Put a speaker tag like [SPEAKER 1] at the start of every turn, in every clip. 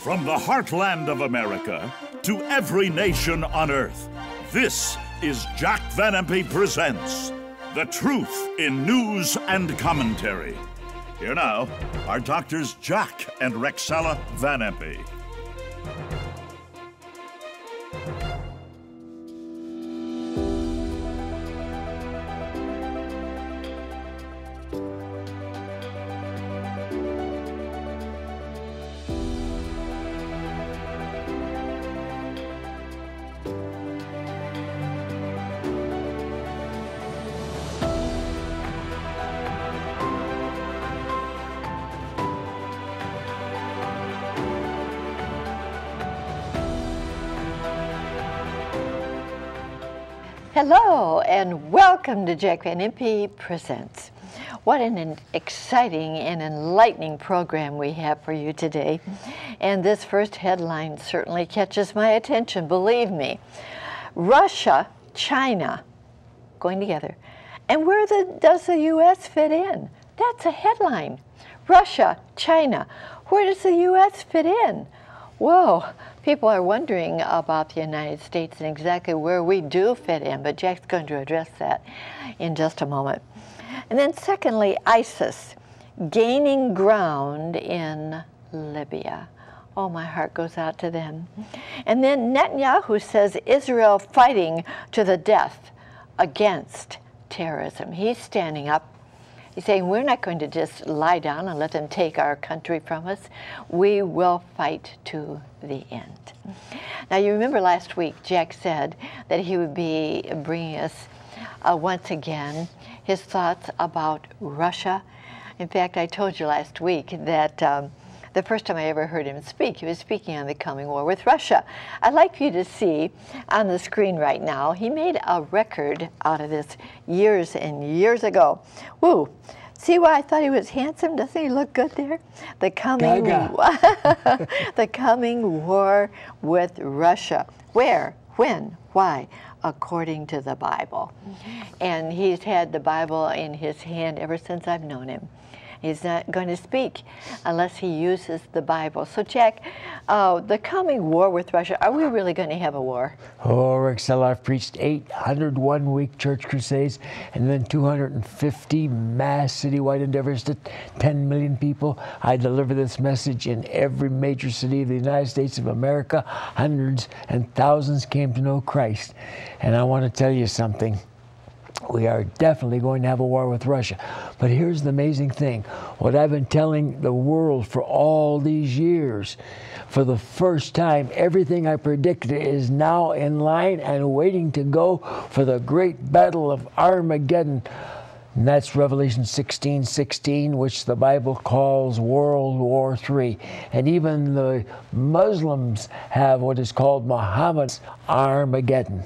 [SPEAKER 1] From the heartland of America to every nation on earth, this is Jack Van Impe Presents The Truth in News and Commentary. Here now are Doctors Jack and Rexella Van Impe.
[SPEAKER 2] Hello and welcome to Jack Van Impe Presents. What an exciting and enlightening program we have for you today. And this first headline certainly catches my attention, believe me. Russia, China, going together. And where the, does the U.S. fit in? That's a headline. Russia, China, where does the U.S. fit in? Whoa, people are wondering about the United States and exactly where we do fit in, but Jack's going to address that in just a moment. And then, secondly, ISIS gaining ground in Libya. Oh, my heart goes out to them. And then Netanyahu says Israel fighting to the death against terrorism. He's standing up He's saying we're not going to just lie down and let them take our country from us. We will fight to the end. Now, you remember last week, Jack said that he would be bringing us uh, once again his thoughts about Russia. In fact, I told you last week that um, the first time I ever heard him speak, he was speaking on the coming war with Russia. I'd like for you to see on the screen right now, he made a record out of this years and years ago. Woo! See why I thought he was handsome? Doesn't he look good there? The coming, the coming war with Russia. Where? When? Why? According to the Bible. Mm-hmm. And he's had the Bible in his hand ever since I've known him. He's not going to speak unless he uses the Bible. So, Jack, uh, the coming war with Russia, are we really going to have a war?
[SPEAKER 3] Oh, Rexella, I've preached 801 week church crusades and then 250 mass citywide endeavors to 10 million people. I deliver this message in every major city of the United States of America. Hundreds and thousands came to know Christ. And I want to tell you something we are definitely going to have a war with Russia. But here's the amazing thing what I've been telling the world for all these years, for the first time, everything I predicted is now in line and waiting to go for the great battle of Armageddon. And that's Revelation 16 16, which the Bible calls World War III. And even the Muslims have what is called Muhammad's Armageddon.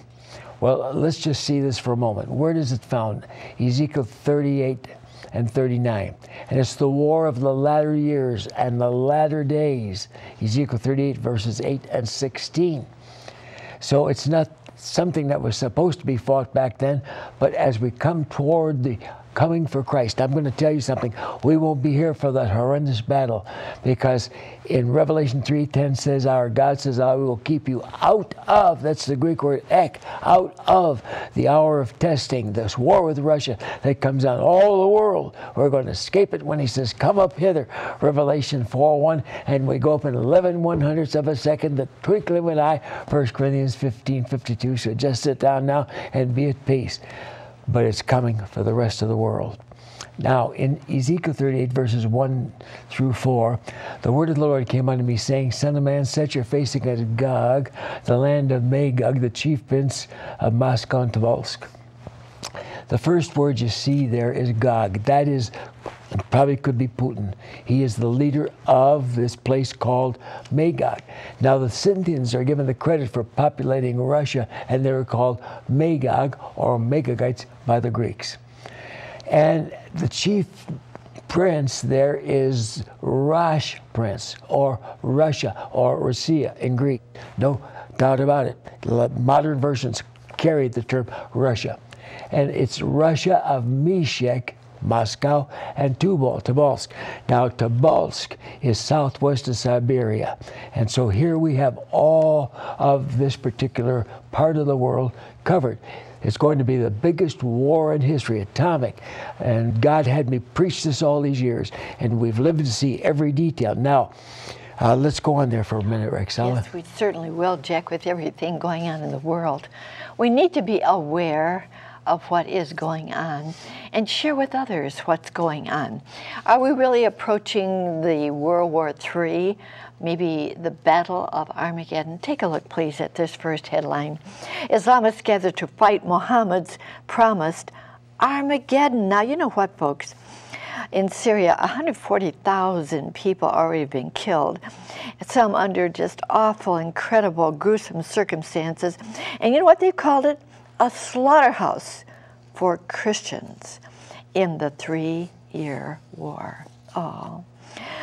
[SPEAKER 3] Well, let's just see this for a moment. Where does it found? Ezekiel 38 and 39. And it's the war of the latter years and the latter days. Ezekiel 38, verses 8 and 16. So it's not something that was supposed to be fought back then, but as we come toward the coming for Christ. I'm going to tell you something. We won't be here for that horrendous battle because in Revelation 3:10 says our God says I will keep you out of that's the Greek word ek out of the hour of testing this war with Russia that comes on all the world we're going to escape it when he says come up hither Revelation 4:1 and we go up in 11 one hundredths of a second the twinkling of an eye 1 Corinthians 15:52 so just sit down now and be at peace but it's coming for the rest of the world. Now, in Ezekiel 38, verses 1 through 4, the word of the Lord came unto me, saying, Son of man, set your face against Gog, the land of Magog, the chief prince of Maskon Tobolsk. The first word you see there is Gog. That is probably could be Putin. He is the leader of this place called Magog. Now, the Scythians are given the credit for populating Russia, and they were called Magog or Magogites by the Greeks. And the chief prince there is Rosh Prince or Russia or Russia in Greek. No doubt about it. Modern versions carry the term Russia. And it's Russia of Meshech Moscow, and Tubal, Tobolsk. Now, Tobolsk is southwest of Siberia. And so here we have all of this particular part of the world covered. It's going to be the biggest war in history, atomic. And God had me preach this all these years, and we've lived to see every detail. Now, uh, let's go on there for a minute, Rexella.
[SPEAKER 2] Yes, we certainly will, Jack, with everything going on in the world. We need to be aware of what is going on and share with others what's going on. Are we really approaching the World War III, maybe the Battle of Armageddon? Take a look, please, at this first headline. Islamists gather to fight Muhammad's promised Armageddon. Now, you know what, folks? In Syria, 140,000 people already been killed, some under just awful, incredible, gruesome circumstances. And you know what they've called it? A slaughterhouse for Christians in the three year war. Oh.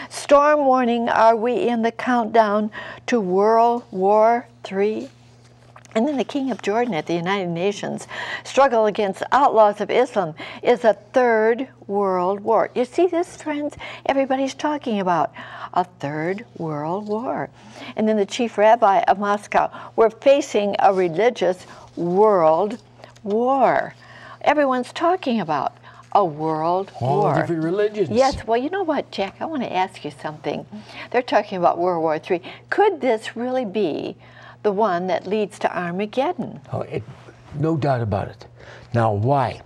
[SPEAKER 2] Storm warning, are we in the countdown to World War III? And then the King of Jordan at the United Nations struggle against outlaws of Islam is a third world war. You see this, friends? Everybody's talking about a third world war. And then the chief rabbi of Moscow, we're facing a religious world war. Everyone's talking about a world
[SPEAKER 3] All
[SPEAKER 2] war.
[SPEAKER 3] different religions.
[SPEAKER 2] Yes, well, you know what, Jack? I want to ask you something. They're talking about World War III. Could this really be the one that leads to Armageddon?
[SPEAKER 3] Oh, it, no doubt about it. Now, why?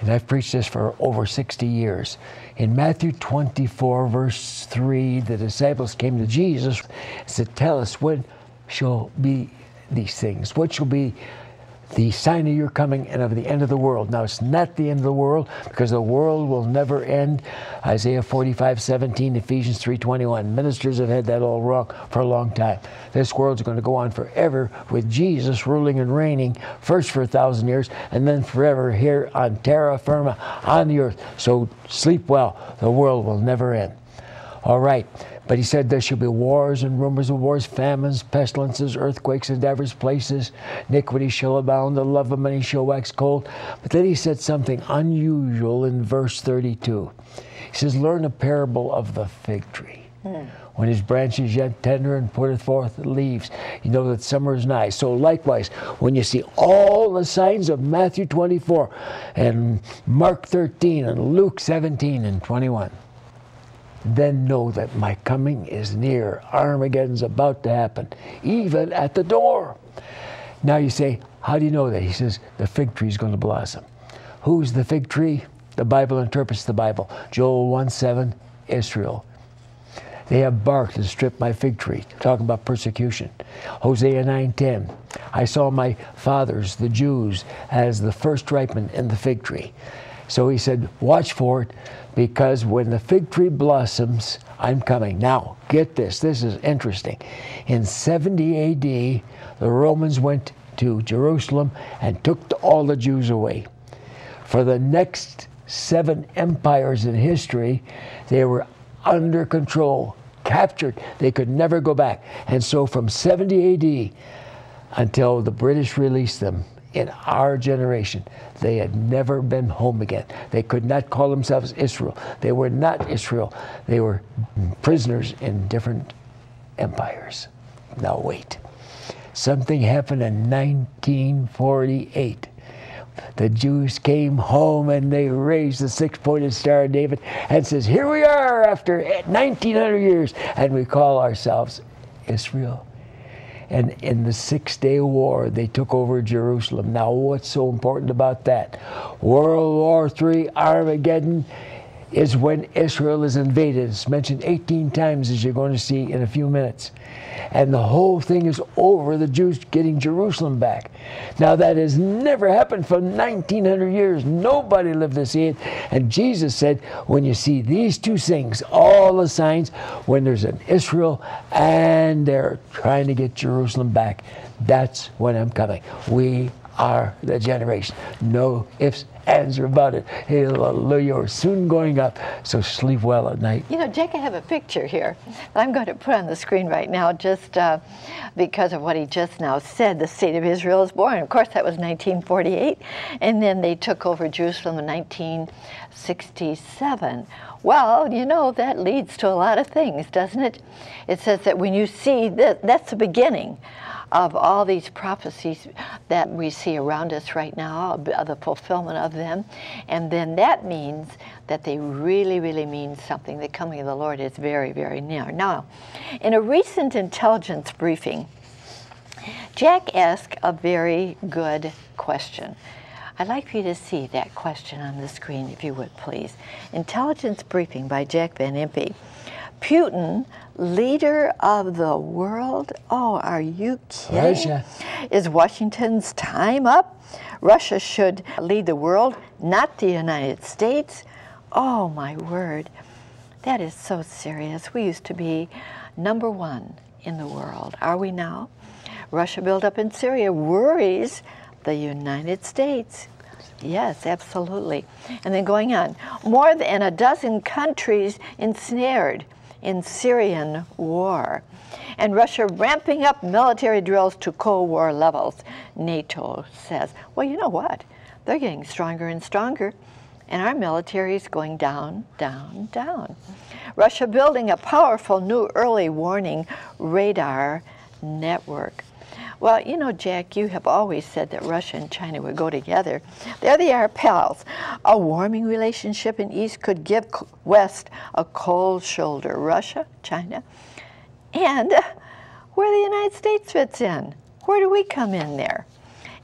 [SPEAKER 3] And I've preached this for over 60 years. In Matthew 24, verse 3, the disciples came to Jesus and said, Tell us, when shall be these things? What shall be the sign of your coming and of the end of the world. Now, it's not the end of the world because the world will never end. Isaiah 45, 17, Ephesians 3, 21. Ministers have had that all wrong for a long time. This world's going to go on forever with Jesus ruling and reigning, first for a thousand years and then forever here on terra firma, on the earth. So sleep well. The world will never end. All right. But he said there shall be wars and rumors of wars, famines, pestilences, earthquakes in divers places. Iniquity shall abound, the love of many shall wax cold. But then he said something unusual in verse 32. He says, Learn a parable of the fig tree. Hmm. When his branch is yet tender and putteth forth leaves, you know that summer is nigh. So likewise, when you see all the signs of Matthew 24 and Mark 13 and Luke 17 and 21, then know that my coming is near. Armageddon's about to happen, even at the door. Now you say, how do you know that? He says, the fig tree is going to blossom. Who's the fig tree? The Bible interprets the Bible. Joel 1 7, Israel. They have barked and stripped my fig tree, talking about persecution. Hosea 9:10. I saw my fathers, the Jews, as the first ripened in the fig tree. So he said, Watch for it, because when the fig tree blossoms, I'm coming. Now, get this, this is interesting. In 70 AD, the Romans went to Jerusalem and took all the Jews away. For the next seven empires in history, they were under control, captured. They could never go back. And so from 70 AD until the British released them, in our generation, they had never been home again. They could not call themselves Israel. They were not Israel. They were prisoners in different empires. Now, wait. Something happened in 1948. The Jews came home and they raised the six pointed star of David and says, Here we are after 1900 years, and we call ourselves Israel. And in the Six Day War, they took over Jerusalem. Now, what's so important about that? World War III, Armageddon, is when Israel is invaded. It's mentioned 18 times, as you're going to see in a few minutes. And the whole thing is over, the Jews getting Jerusalem back. Now, that has never happened for 1900 years. Nobody lived to see it. And Jesus said, when you see these two things, all the signs, when there's an Israel and they're trying to get Jerusalem back, that's when I'm coming. We are the generation. No ifs, ands, or about it. Hallelujah. We're soon going up. So sleep well at night.
[SPEAKER 2] You know, Jack, I have a picture here that I'm going to put on the screen right now just uh, because of what he just now said. The state of Israel is born. Of course, that was 1948. And then they took over Jerusalem in 1967. Well, you know, that leads to a lot of things, doesn't it? It says that when you see this, that's the beginning of all these prophecies that we see around us right now, the fulfillment of them. And then that means that they really, really mean something. The coming of the Lord is very, very near. Now, in a recent intelligence briefing, Jack asked a very good question. I'd like for you to see that question on the screen, if you would, please. Intelligence Briefing by Jack Van Impe. Putin, leader of the world? Oh, are you kidding?
[SPEAKER 3] Russia.
[SPEAKER 2] Is Washington's time up? Russia should lead the world, not the United States. Oh, my word. That is so serious. We used to be number one in the world. Are we now? Russia buildup in Syria worries the United States. Yes, absolutely. And then going on, more than a dozen countries ensnared in Syrian war. And Russia ramping up military drills to Cold War levels, NATO says. Well, you know what? They're getting stronger and stronger, and our military is going down, down, down. Russia building a powerful new early warning radar network. Well, you know, Jack, you have always said that Russia and China would go together. There they are, pals. A warming relationship in East could give West a cold shoulder. Russia, China, and uh, where the United States fits in. Where do we come in there?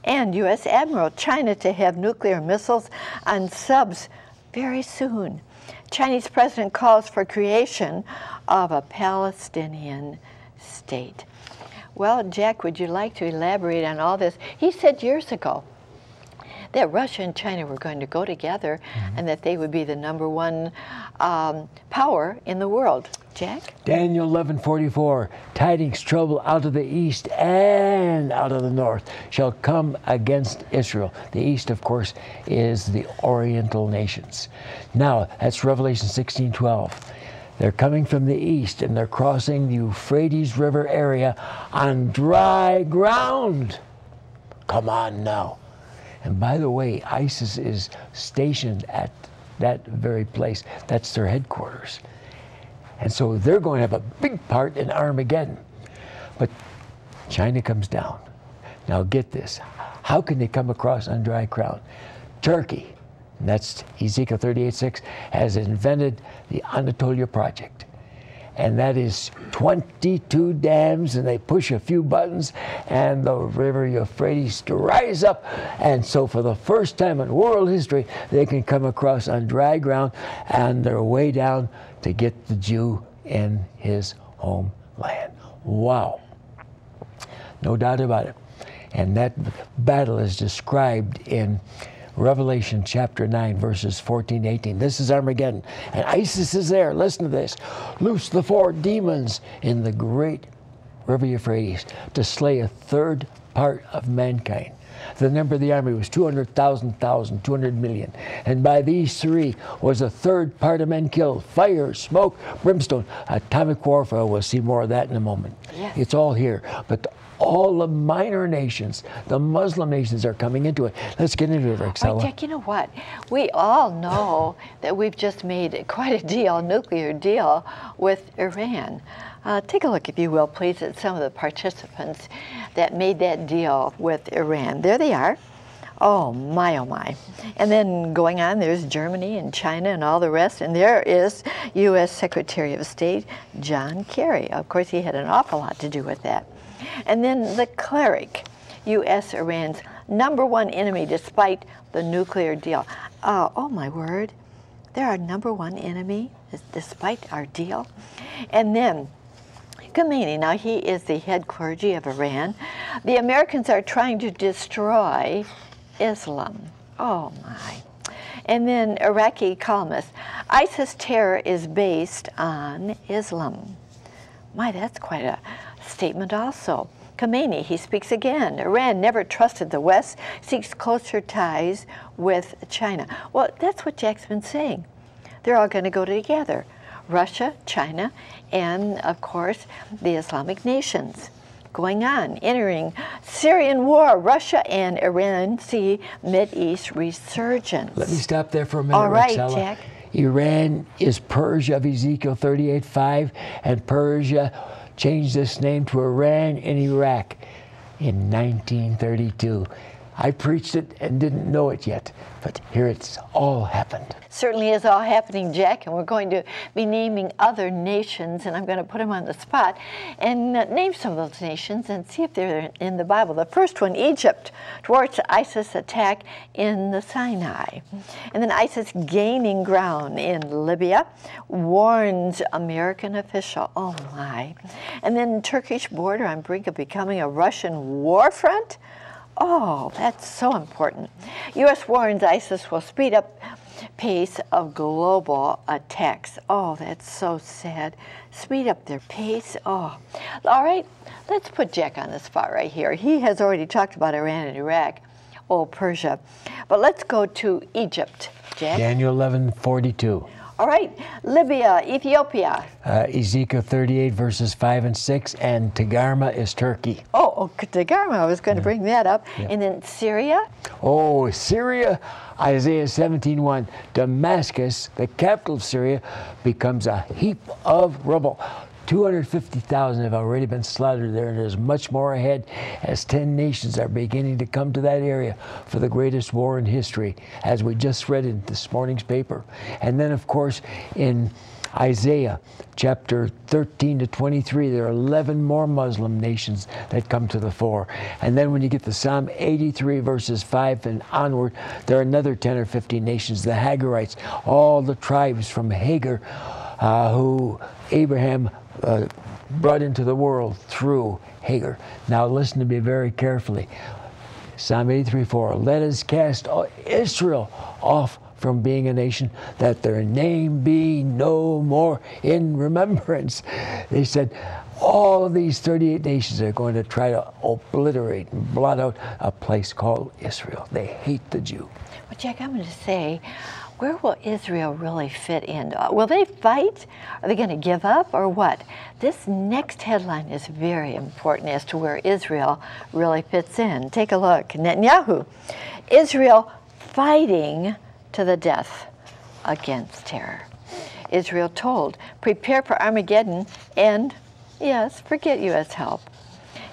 [SPEAKER 2] And U.S. Admiral, China to have nuclear missiles on subs very soon. Chinese president calls for creation of a Palestinian state. Well, Jack, would you like to elaborate on all this? He said years ago that Russia and China were going to go together mm-hmm. and that they would be the number one um, power in the world. Jack?
[SPEAKER 3] Daniel 11:44 Tidings trouble out of the east and out of the north shall come against Israel. The east of course is the oriental nations. Now, that's Revelation 16:12. They're coming from the east and they're crossing the Euphrates River area on dry ground. Come on now. And by the way, ISIS is stationed at that very place. That's their headquarters. And so they're going to have a big part in Armageddon. But China comes down. Now get this. How can they come across on dry ground? Turkey, that's Ezekiel 38:6, has invented the Anatolia Project. And that is 22 dams, and they push a few buttons, and the river Euphrates dries up. And so, for the first time in world history, they can come across on dry ground, and they're way down to get the Jew in his homeland. Wow. No doubt about it. And that battle is described in Revelation chapter 9, verses 14 18. This is Armageddon. And ISIS is there. Listen to this. Loose the four demons in the great river Euphrates to slay a third part of mankind. The number of the army was 200,000, 200 million. And by these three was a third part of men killed fire, smoke, brimstone, atomic warfare. We'll see more of that in a moment. Yes. It's all here. But all the minor nations, the Muslim nations are coming into it. Let's get into it, Rexella.
[SPEAKER 2] Jack, you know what? We all know that we've just made quite a deal, a nuclear deal with Iran. Uh, take a look, if you will, please, at some of the participants that made that deal with Iran. There they are. Oh my, oh my. And then going on, there's Germany and China and all the rest. And there is U.S. Secretary of State John Kerry. Of course, he had an awful lot to do with that. And then the cleric, U.S. Iran's number one enemy despite the nuclear deal. Uh, oh my word, they're our number one enemy despite our deal. And then Khomeini, now he is the head clergy of Iran. The Americans are trying to destroy Islam. Oh my. And then Iraqi columnist, ISIS terror is based on Islam. My, that's quite a statement also. Khomeini, he speaks again. Iran never trusted the West, seeks closer ties with China. Well, that's what Jack's been saying. They're all going to go together Russia, China, and of course the Islamic nations. Going on, entering Syrian war, Russia and Iran see Mid East resurgence.
[SPEAKER 3] Let me stop there for a minute.
[SPEAKER 2] All right,
[SPEAKER 3] Rexella.
[SPEAKER 2] Jack.
[SPEAKER 3] Iran is Persia of Ezekiel 38:5, and Persia changed its name to Iran in Iraq in 1932. I preached it and didn't know it yet, but here it's all happened.
[SPEAKER 2] Certainly is all happening, Jack, and we're going to be naming other nations, and I'm going to put them on the spot and uh, name some of those nations and see if they're in the Bible. The first one, Egypt, towards ISIS attack in the Sinai. And then ISIS gaining ground in Libya, warns American official. Oh my. And then Turkish border on brink of becoming a Russian war front. Oh, that's so important. U.S. warns ISIS will speed up pace of global attacks. Oh, that's so sad. Speed up their pace. Oh, all right. Let's put Jack on the spot right here. He has already talked about Iran and Iraq. Oh, Persia. But let's go to Egypt, Jack.
[SPEAKER 3] Daniel 11:42.
[SPEAKER 2] All right, Libya, Ethiopia.
[SPEAKER 3] Uh, Ezekiel 38 verses 5 and 6, and Togarmah is Turkey.
[SPEAKER 2] Oh, oh Togarmah, I was going to bring that up.
[SPEAKER 3] Yeah.
[SPEAKER 2] And then Syria.
[SPEAKER 3] Oh, Syria, Isaiah 17:1. Damascus, the capital of Syria, becomes a heap of rubble. 250,000 have already been slaughtered there, and there's much more ahead as 10 nations are beginning to come to that area for the greatest war in history, as we just read in this morning's paper. And then, of course, in Isaiah chapter 13 to 23, there are 11 more Muslim nations that come to the fore. And then when you get to Psalm 83, verses 5 and onward, there are another 10 or 15 nations, the Hagarites, all the tribes from Hagar, uh, who Abraham uh, brought into the world through Hagar. Now listen to me very carefully. Psalm 83 4. Let us cast Israel off from being a nation, that their name be no more in remembrance. They said, all of these 38 nations are going to try to obliterate and blot out a place called Israel. They hate the Jew.
[SPEAKER 2] Well, Jack, I'm going to say, where will Israel really fit in? Uh, will they fight? Are they going to give up or what? This next headline is very important as to where Israel really fits in. Take a look. Netanyahu, Israel fighting to the death against terror. Israel told, prepare for Armageddon and, yes, forget U.S. help.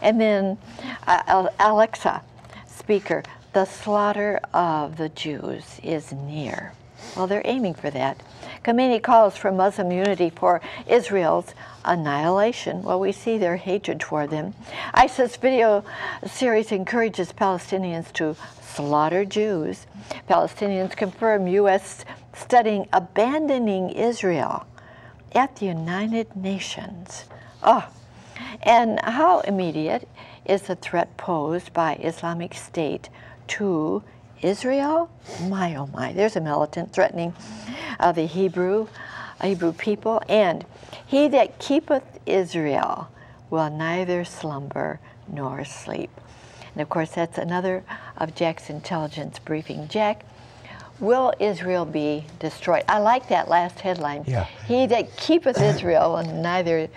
[SPEAKER 2] And then uh, Alexa, speaker, the slaughter of the Jews is near. Well, they're aiming for that. Khomeini calls for Muslim unity for Israel's annihilation. Well, we see their hatred toward them. ISIS video series encourages Palestinians to slaughter Jews. Palestinians confirm U.S. studying abandoning Israel at the United Nations. Oh, and how immediate is the threat posed by Islamic State to Israel? My, oh my, there's a militant threatening uh, the Hebrew, Hebrew people. And he that keepeth Israel will neither slumber nor sleep. And of course, that's another of Jack's intelligence briefing. Jack, will Israel be destroyed? I like that last headline.
[SPEAKER 3] Yeah.
[SPEAKER 2] He that keepeth Israel will neither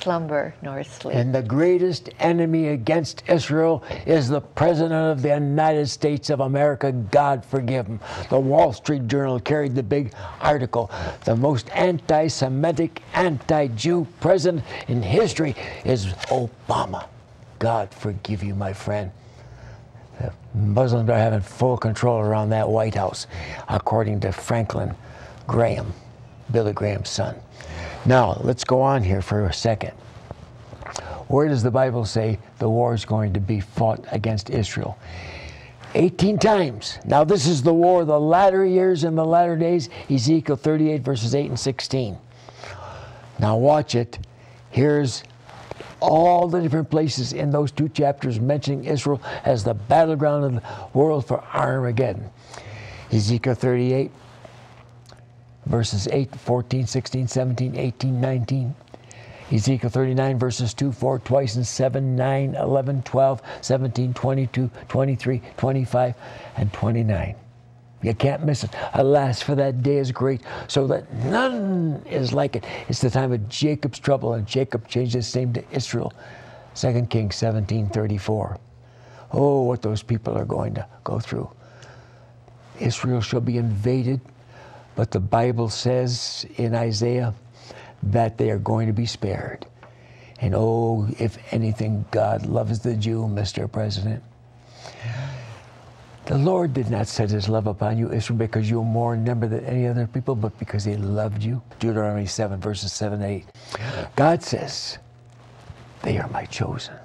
[SPEAKER 2] slumber nor sleep.
[SPEAKER 3] And the greatest enemy against Israel is the President of the United States of America. God forgive him. The Wall Street Journal carried the big article. The most anti Semitic, anti Jew president in history is Obama. God forgive you, my friend. Muslims are having full control around that White House, according to Franklin Graham, Billy Graham's son. Now, let's go on here for a second. Where does the Bible say the war is going to be fought against Israel? 18 times. Now, this is the war, the latter years and the latter days, Ezekiel 38, verses 8 and 16. Now, watch it. Here's all the different places in those two chapters mentioning Israel as the battleground of the world for Armageddon. Ezekiel 38, verses 8, 14, 16, 17, 18, 19. Ezekiel 39 verses 2, 4, twice in 7, 9, 11, 12, 17, 22, 23, 25, and 29. You can't miss it. Alas, for that day is great, so that none is like it. It's the time of Jacob's trouble, and Jacob changed his name to Israel. 2 Kings 17 34. Oh, what those people are going to go through. Israel shall be invaded, but the Bible says in Isaiah that they are going to be spared. And oh, if anything, God loves the Jew, Mr. President. The Lord did not set his love upon you, Israel, because you're more in number than any other people, but because he loved you. Deuteronomy 7, verses 7 8. God says, They are my chosen.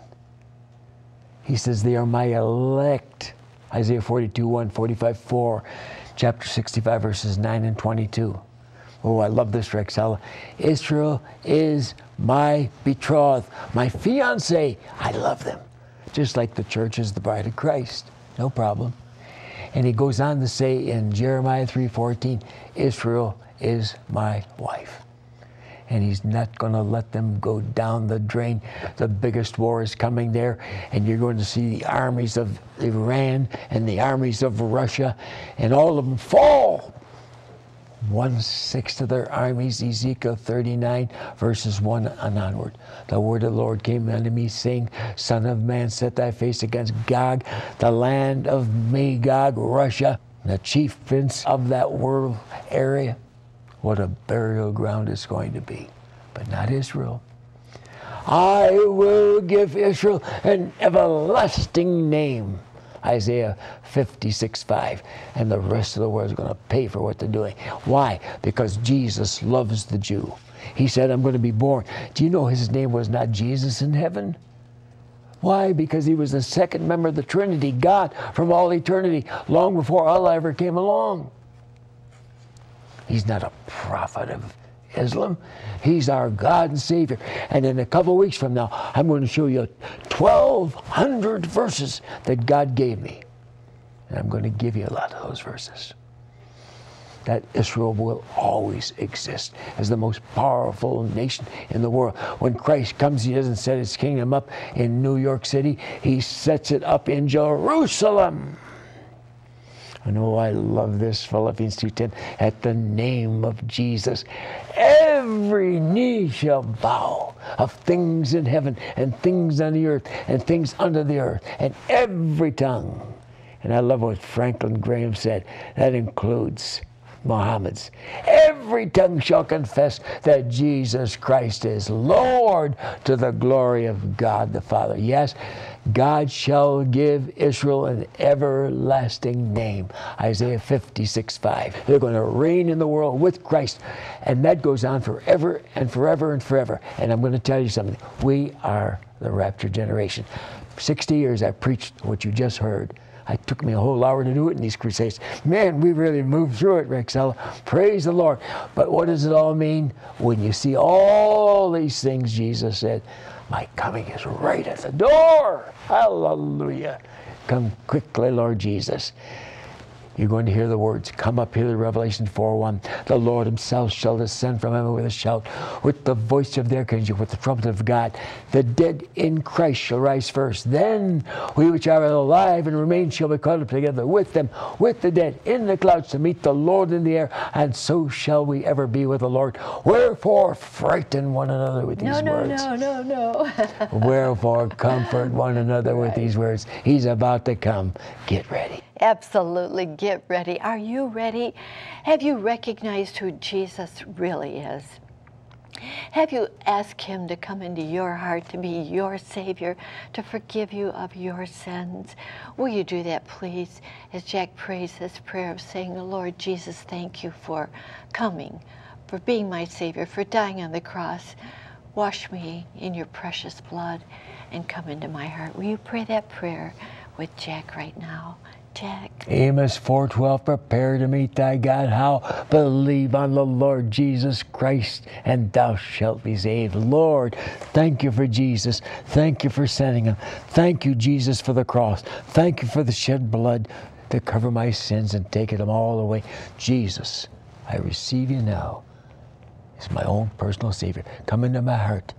[SPEAKER 3] He says, They are my elect. Isaiah 42, 1, 45, 4, chapter 65, verses 9 and 22. Oh, I love this, Rexella. Israel is my betrothed, my fiance. I love them. Just like the church is the bride of Christ. No problem. And he goes on to say in Jeremiah 3:14, Israel is my wife. And he's not going to let them go down the drain. The biggest war is coming there, and you're going to see the armies of Iran and the armies of Russia, and all of them fall one sixth of their armies, Ezekiel 39, verses 1 and onward. The word of the Lord came unto me, saying, Son of man, set thy face against Gog, the land of Magog, Russia, the chief prince of that world area. What a burial ground it's going to be, but not Israel. I will give Israel an everlasting name. Isaiah 56 5. And the rest of the world is going to pay for what they're doing. Why? Because Jesus loves the Jew. He said, I'm going to be born. Do you know his name was not Jesus in heaven? Why? Because he was the second member of the Trinity, God from all eternity, long before Allah ever came along. He's not a prophet of Islam. He's our God and Savior. And in a couple weeks from now, I'm going to show you 1,200 verses that God gave me. And I'm going to give you a lot of those verses. That Israel will always exist as the most powerful nation in the world. When Christ comes, He doesn't set His kingdom up in New York City, He sets it up in Jerusalem. I know I love this, Philippians 2.10. At the name of Jesus, every knee shall bow of things in heaven and things on the earth and things under the earth and every tongue. And I love what Franklin Graham said. That includes Muhammad's. Every tongue shall confess that Jesus Christ is Lord to the glory of God the Father. Yes, God shall give Israel an everlasting name. Isaiah 56 5. They're going to reign in the world with Christ. And that goes on forever and forever and forever. And I'm going to tell you something. We are the rapture generation. 60 years I preached what you just heard. It took me a whole hour to do it in these crusades. Man, we really moved through it, Rexella. Praise the Lord. But what does it all mean? When you see all these things Jesus said, my coming is right at the door. Hallelujah. Come quickly, Lord Jesus. You're going to hear the words, Come up here to Revelation 4 1. The Lord himself shall descend from heaven with a shout, with the voice of the archangel, with the trumpet of God. The dead in Christ shall rise first. Then we which are alive and remain shall be caught up together with them, with the dead, in the clouds to meet the Lord in the air, and so shall we ever be with the Lord. Wherefore frighten one another with these
[SPEAKER 2] no, no,
[SPEAKER 3] words.
[SPEAKER 2] No, no, no, no.
[SPEAKER 3] Wherefore comfort one another with these words. He's about to come. Get ready.
[SPEAKER 2] Absolutely. Get ready. Are you ready? Have you recognized who Jesus really is? Have you asked Him to come into your heart to be your Savior, to forgive you of your sins? Will you do that, please, as Jack prays this prayer of saying, Lord Jesus, thank you for coming, for being my Savior, for dying on the cross. Wash me in your precious blood and come into my heart. Will you pray that prayer with Jack right now? Jack.
[SPEAKER 3] Amos 4:12 Prepare to meet thy God how believe on the Lord Jesus Christ and thou shalt be saved. Lord, thank you for Jesus. Thank you for sending him. Thank you Jesus for the cross. Thank you for the shed blood to cover my sins and take them all away. Jesus, I receive you now as my own personal savior. Come into my heart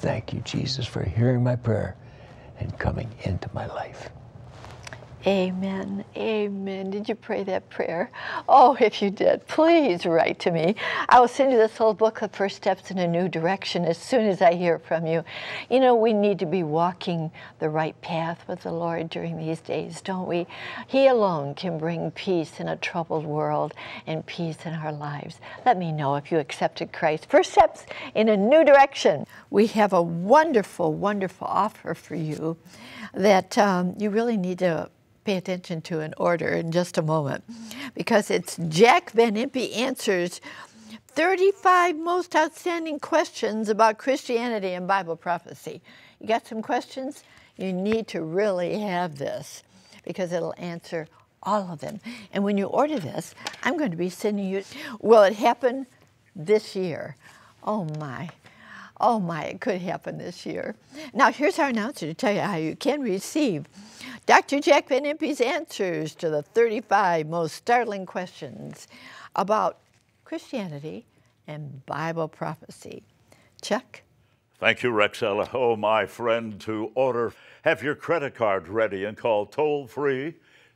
[SPEAKER 3] Thank you, Jesus, for hearing my prayer and coming into my life.
[SPEAKER 2] Amen. Amen. Did you pray that prayer? Oh, if you did, please write to me. I will send you this little book, The First Steps in a New Direction, as soon as I hear from you. You know, we need to be walking the right path with the Lord during these days, don't we? He alone can bring peace in a troubled world and peace in our lives. Let me know if you accepted Christ. First Steps in a New Direction. We have a wonderful, wonderful offer for you that um, you really need to pay attention to an order in just a moment because it's Jack Van Impe answers 35 most outstanding questions about Christianity and Bible prophecy. You got some questions? You need to really have this because it'll answer all of them. And when you order this, I'm going to be sending you, will it happen this year? Oh my. Oh my, it could happen this year. Now, here's our announcer to tell you how you can receive Dr. Jack Van Impe's answers to the 35 most startling questions about Christianity and Bible prophecy. Chuck?
[SPEAKER 1] Thank you, Rexella. Oh, my friend, to order, have your credit card ready and call toll free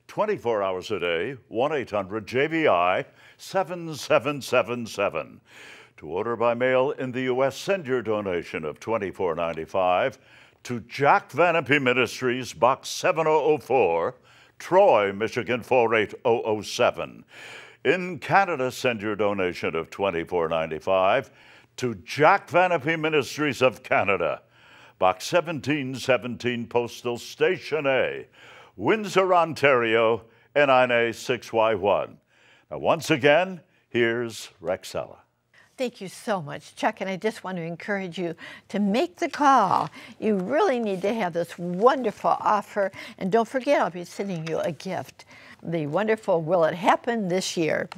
[SPEAKER 1] 24 hours a day, 1 800 JVI 7777. To order by mail in the U.S., send your donation of $24.95 to Jack Van Impe Ministries, Box 7004, Troy, Michigan 48007. In Canada, send your donation of $24.95 to Jack Van Impe Ministries of Canada, Box 1717, Postal Station A, Windsor, Ontario, NINA 6Y1. Now, once again, here's Rexella.
[SPEAKER 2] Thank you so much, Chuck. And I just want to encourage you to make the call. You really need to have this wonderful offer. And don't forget, I'll be sending you a gift. The wonderful Will It Happen this year.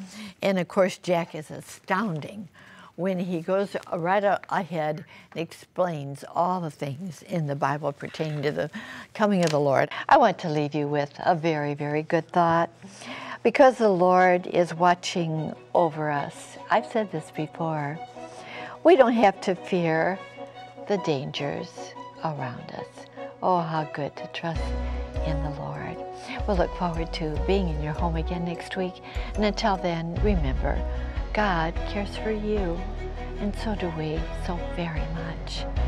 [SPEAKER 2] And of course, Jack is astounding when he goes right ahead and explains all the things in the Bible pertaining to the coming of the Lord. I want to leave you with a very, very good thought. Because the Lord is watching over us, I've said this before, we don't have to fear the dangers around us. Oh, how good to trust in the Lord. We'll look forward to being in your home again next week. And until then, remember, God cares for you, and so do we so very much.